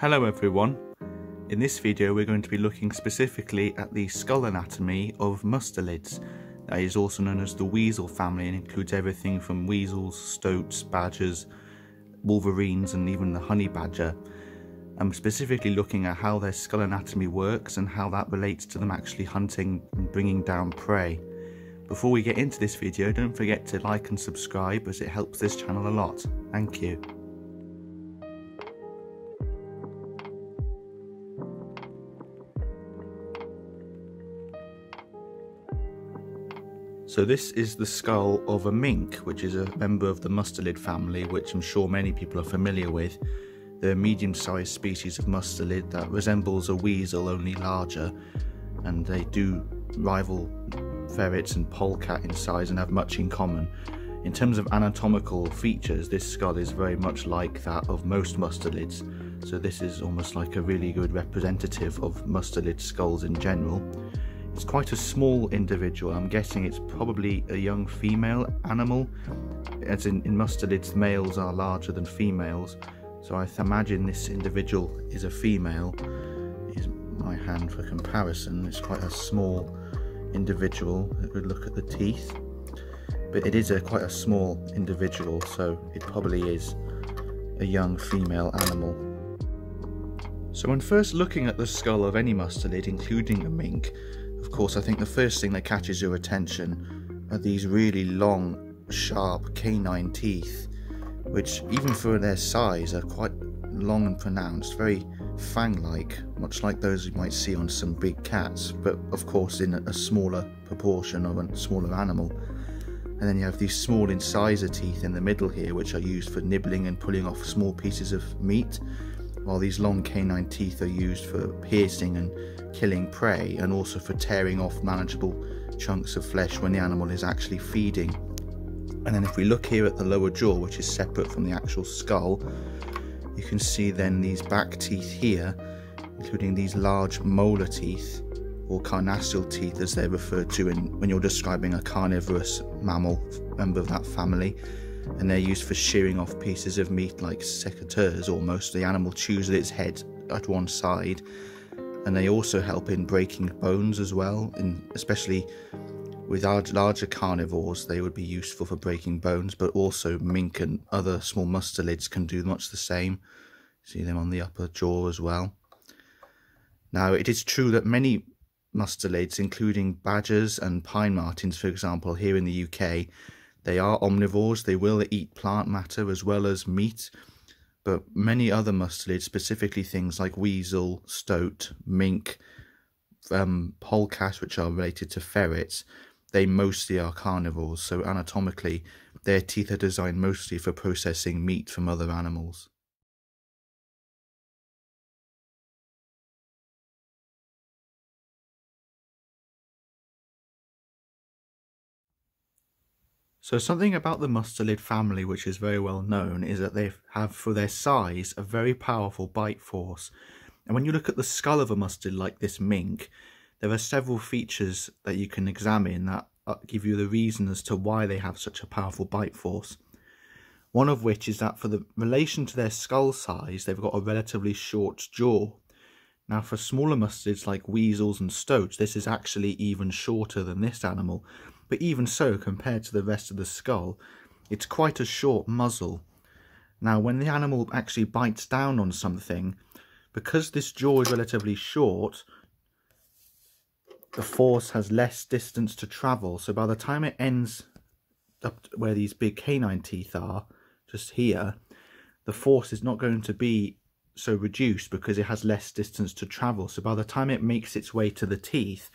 Hello everyone. In this video we're going to be looking specifically at the skull anatomy of mustelids. That is also known as the weasel family and includes everything from weasels, stoats, badgers, wolverines and even the honey badger. I'm specifically looking at how their skull anatomy works and how that relates to them actually hunting and bringing down prey. Before we get into this video don't forget to like and subscribe as it helps this channel a lot. Thank you. So this is the skull of a mink, which is a member of the mustelid family, which I'm sure many people are familiar with. They're a medium-sized species of mustelid that resembles a weasel, only larger, and they do rival ferrets and polecat in size and have much in common. In terms of anatomical features, this skull is very much like that of most mustelids, so this is almost like a really good representative of mustelid skulls in general. It's quite a small individual. I'm guessing it's probably a young female animal. As in, in mustelids, males are larger than females. So I imagine this individual is a female. Is my hand for comparison. It's quite a small individual. It would look at the teeth. But it is a quite a small individual, so it probably is a young female animal. So when first looking at the skull of any mustelid, including a mink, of course, I think the first thing that catches your attention are these really long, sharp canine teeth, which, even for their size, are quite long and pronounced, very fang like, much like those you might see on some big cats, but of course in a smaller proportion of a smaller animal. And then you have these small incisor teeth in the middle here, which are used for nibbling and pulling off small pieces of meat, while these long canine teeth are used for piercing and killing prey and also for tearing off manageable chunks of flesh when the animal is actually feeding. And then if we look here at the lower jaw, which is separate from the actual skull, you can see then these back teeth here, including these large molar teeth, or carnassial teeth as they're referred to in, when you're describing a carnivorous mammal member of that family. And they're used for shearing off pieces of meat like secateurs almost. The animal chews its head at one side and they also help in breaking bones as well, in, especially with larger carnivores, they would be useful for breaking bones, but also mink and other small mustelids can do much the same. See them on the upper jaw as well. Now, it is true that many mustelids, including badgers and pine martens, for example, here in the UK, they are omnivores. They will eat plant matter as well as meat, but many other mustelids, specifically things like weasel, stoat, mink, um, polecat, which are related to ferrets, they mostly are carnivores. So anatomically, their teeth are designed mostly for processing meat from other animals. So something about the mustelid family which is very well known is that they have for their size a very powerful bite force. And when you look at the skull of a mustelid like this mink, there are several features that you can examine that uh, give you the reason as to why they have such a powerful bite force. One of which is that for the relation to their skull size, they've got a relatively short jaw. Now for smaller mustelids like weasels and stoats, this is actually even shorter than this animal but even so, compared to the rest of the skull, it's quite a short muzzle. Now, when the animal actually bites down on something, because this jaw is relatively short, the force has less distance to travel. So by the time it ends up where these big canine teeth are, just here, the force is not going to be so reduced because it has less distance to travel. So by the time it makes its way to the teeth,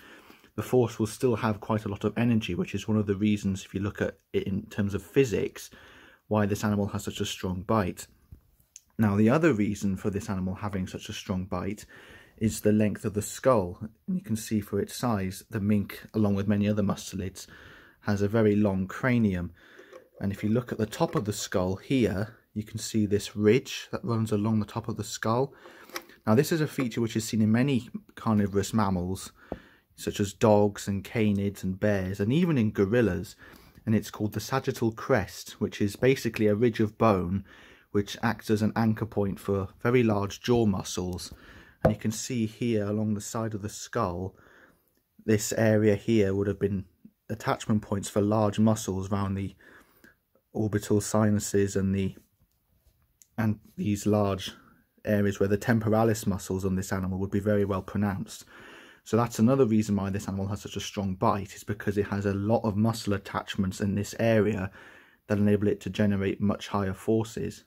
the force will still have quite a lot of energy, which is one of the reasons, if you look at it in terms of physics, why this animal has such a strong bite. Now, the other reason for this animal having such a strong bite is the length of the skull. And you can see for its size, the mink, along with many other mustelids, has a very long cranium. And if you look at the top of the skull here, you can see this ridge that runs along the top of the skull. Now, this is a feature which is seen in many carnivorous mammals, such as dogs and canids and bears, and even in gorillas. And it's called the sagittal crest, which is basically a ridge of bone which acts as an anchor point for very large jaw muscles. And you can see here along the side of the skull, this area here would have been attachment points for large muscles around the orbital sinuses and the and these large areas where the temporalis muscles on this animal would be very well pronounced. So that's another reason why this animal has such a strong bite is because it has a lot of muscle attachments in this area that enable it to generate much higher forces.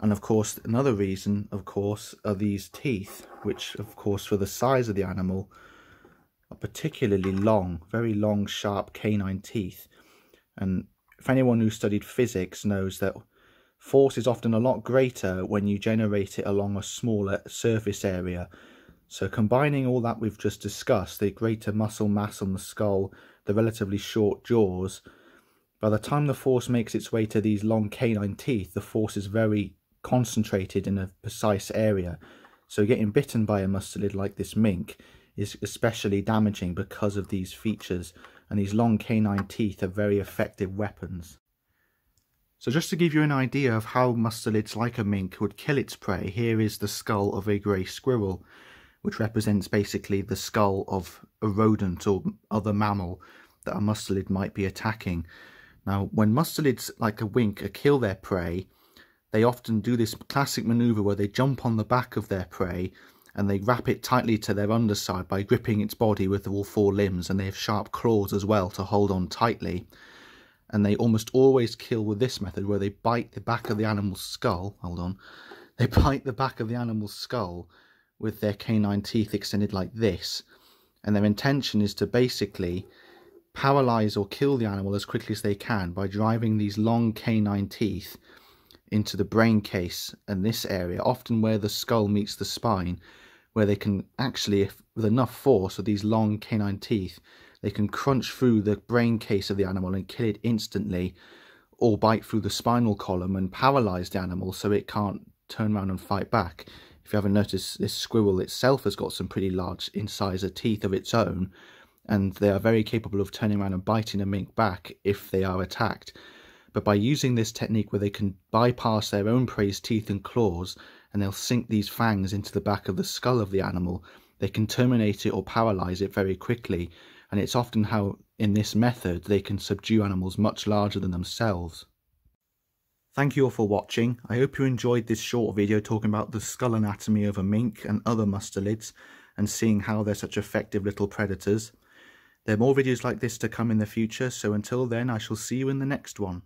And of course, another reason, of course, are these teeth, which of course for the size of the animal are particularly long, very long, sharp canine teeth. And if anyone who studied physics knows that force is often a lot greater when you generate it along a smaller surface area. So combining all that we've just discussed, the greater muscle mass on the skull, the relatively short jaws, by the time the force makes its way to these long canine teeth, the force is very concentrated in a precise area. So getting bitten by a mustelid like this mink is especially damaging because of these features and these long canine teeth are very effective weapons. So just to give you an idea of how mustelids like a mink would kill its prey, here is the skull of a grey squirrel, which represents basically the skull of a rodent or other mammal that a mustelid might be attacking. Now, when mustelids like a mink, kill their prey, they often do this classic maneuver where they jump on the back of their prey and they wrap it tightly to their underside by gripping its body with all four limbs and they have sharp claws as well to hold on tightly. And they almost always kill with this method where they bite the back of the animal's skull. Hold on. They bite the back of the animal's skull with their canine teeth extended like this and their intention is to basically paralyze or kill the animal as quickly as they can by driving these long canine teeth into the brain case and this area often where the skull meets the spine where they can actually if, with enough force with these long canine teeth they can crunch through the brain case of the animal and kill it instantly, or bite through the spinal column and paralyze the animal so it can't turn around and fight back. If you haven't noticed, this squirrel itself has got some pretty large incisor teeth of its own, and they are very capable of turning around and biting a mink back if they are attacked. But by using this technique where they can bypass their own prey's teeth and claws, and they'll sink these fangs into the back of the skull of the animal, they can terminate it or paralyze it very quickly and it's often how in this method they can subdue animals much larger than themselves. Thank you all for watching. I hope you enjoyed this short video talking about the skull anatomy of a mink and other mustelids and seeing how they're such effective little predators. There are more videos like this to come in the future, so until then I shall see you in the next one.